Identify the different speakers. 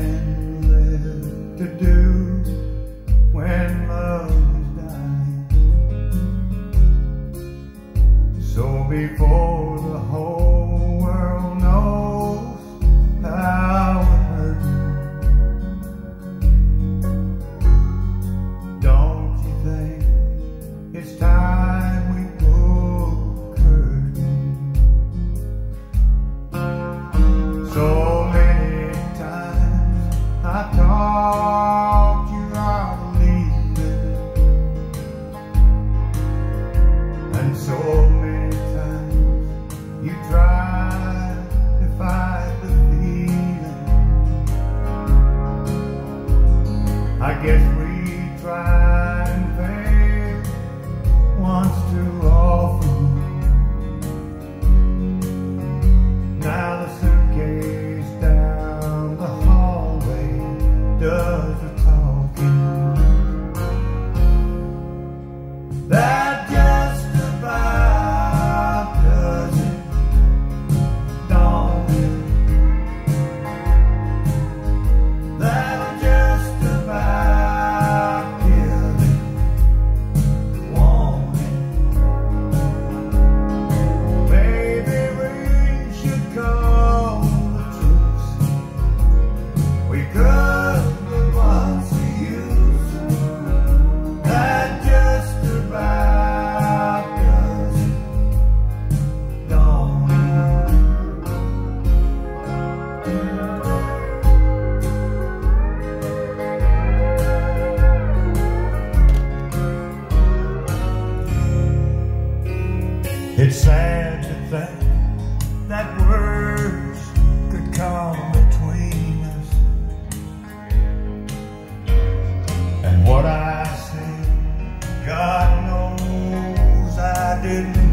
Speaker 1: live to do when love is dying. So before I talked you out of leaving, and so many times you tried to fight the feeling. I guess It's sad to think that words could come between us. And what I said, God knows I didn't